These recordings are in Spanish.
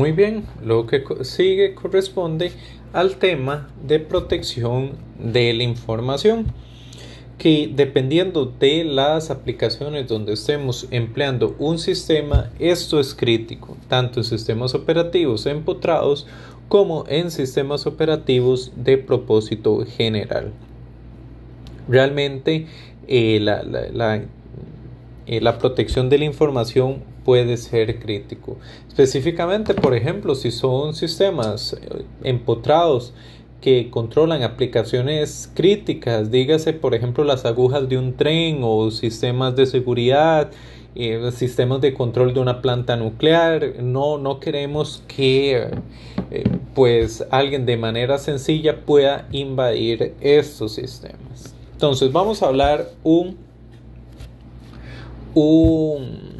Muy bien, lo que sigue corresponde al tema de protección de la información que dependiendo de las aplicaciones donde estemos empleando un sistema, esto es crítico, tanto en sistemas operativos empotrados como en sistemas operativos de propósito general. Realmente eh, la, eh, la protección de la información puede ser crítico. Específicamente, por ejemplo, si son sistemas eh, empotrados que controlan aplicaciones críticas, dígase por ejemplo las agujas de un tren o sistemas de seguridad, eh, sistemas de control de una planta nuclear. No, no queremos que eh, pues alguien de manera sencilla pueda invadir estos sistemas. Entonces vamos a hablar un, un,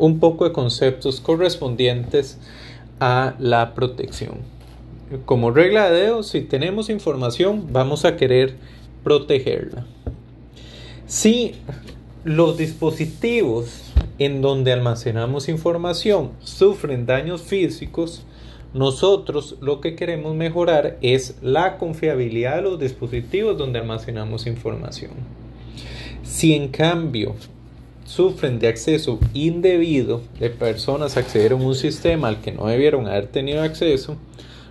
un poco de conceptos correspondientes a la protección como regla de dedo, si tenemos información, vamos a querer protegerla. Si los dispositivos en donde almacenamos información sufren daños físicos, nosotros lo que queremos mejorar es la confiabilidad de los dispositivos donde almacenamos información. Si en cambio sufren de acceso indebido de personas accedieron a un sistema al que no debieron haber tenido acceso,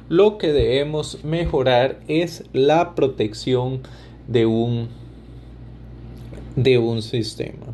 lo que debemos mejorar es la protección de un, de un sistema.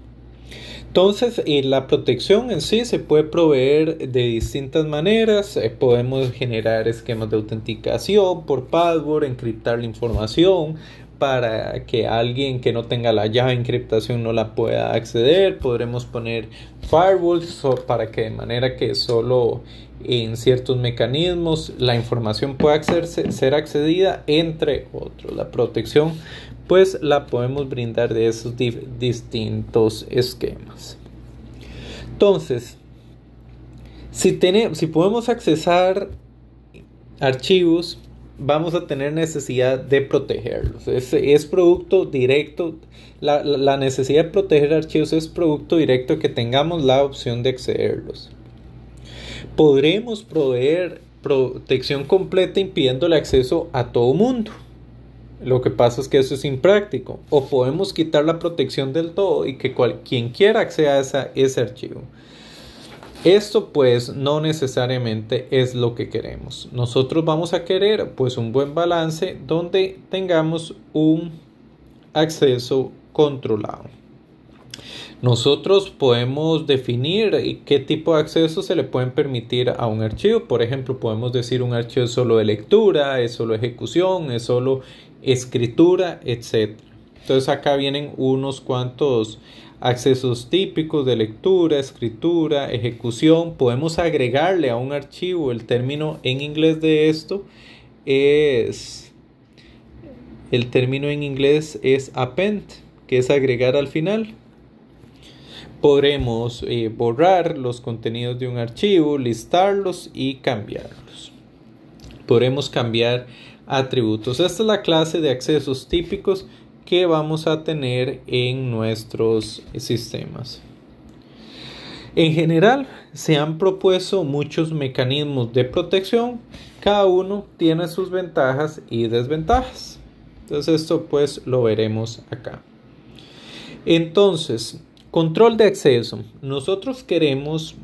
Entonces, eh, la protección en sí se puede proveer de distintas maneras. Eh, podemos generar esquemas de autenticación por password, encriptar la información para que alguien que no tenga la llave de encriptación no la pueda acceder. Podremos poner firewalls para que de manera que solo en ciertos mecanismos la información pueda ser accedida entre otros. La protección pues la podemos brindar de esos distintos esquemas. Entonces, si, tenemos, si podemos accesar archivos, vamos a tener necesidad de protegerlos. Es, es producto directo, la, la, necesidad de proteger archivos es producto directo que tengamos la opción de accederlos. Podremos proveer protección completa impidiendo el acceso a todo mundo. Lo que pasa es que eso es impráctico. O podemos quitar la protección del todo y que quien quiera acceda a ese archivo. Esto pues no necesariamente es lo que queremos. Nosotros vamos a querer pues un buen balance donde tengamos un acceso controlado. Nosotros podemos definir qué tipo de acceso se le pueden permitir a un archivo. Por ejemplo, podemos decir un archivo es solo de lectura, es solo ejecución, es solo escritura, etc. Entonces acá vienen unos cuantos accesos típicos de lectura, escritura, ejecución. Podemos agregarle a un archivo el término en inglés de esto es el término en inglés es append, que es agregar al final podremos eh, borrar los contenidos de un archivo, listarlos y cambiarlos. Podremos cambiar atributos. Esta es la clase de accesos típicos que vamos a tener en nuestros sistemas. En general, se han propuesto muchos mecanismos de protección. Cada uno tiene sus ventajas y desventajas. Entonces esto pues lo veremos acá. Entonces, Control de acceso. Nosotros queremos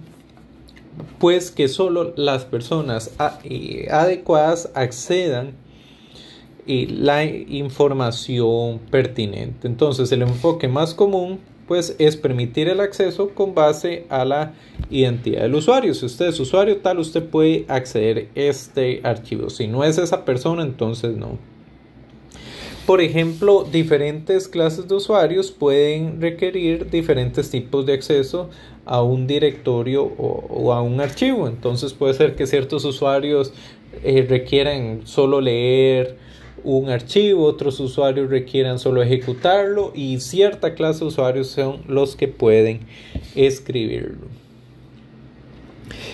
pues que solo las personas eh, adecuadas accedan a la información pertinente. Entonces el enfoque más común pues es permitir el acceso con base a la identidad del usuario. Si usted es usuario tal, usted puede acceder a este archivo. Si no es esa persona, entonces no. Por ejemplo, diferentes clases de usuarios pueden requerir diferentes tipos de acceso a un directorio o, a un archivo. Entonces puede ser que ciertos usuarios eh, requieran solo leer un archivo, otros usuarios requieran solo ejecutarlo y cierta clase de usuarios son los que pueden escribirlo.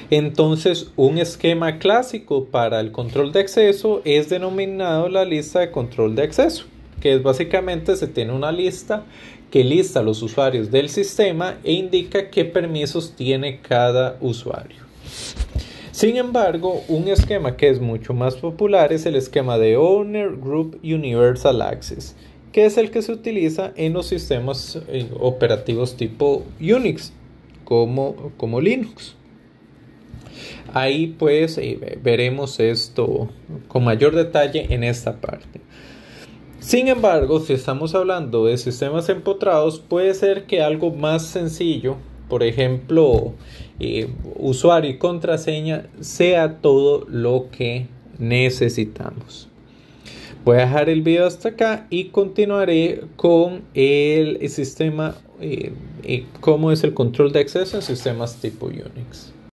Entonces, un esquema clásico para el control de acceso es denominado la lista de control de acceso, que es básicamente se tiene una lista que lista a los usuarios del sistema e indica qué permisos tiene cada usuario. Sin embargo, un esquema que es mucho más popular es el esquema de Owner Group Universal Access, que es el que se utiliza en los sistemas eh, operativos tipo Unix, como, como Linux. Ahí pues eh, veremos esto con mayor detalle en esta parte. Sin embargo, si estamos hablando de sistemas empotrados, puede ser que algo más sencillo, por ejemplo, eh, usuario y contraseña, sea todo lo que necesitamos. Voy a dejar el video hasta acá y continuaré con el sistema, eh, cómo es el control de acceso en sistemas tipo Unix.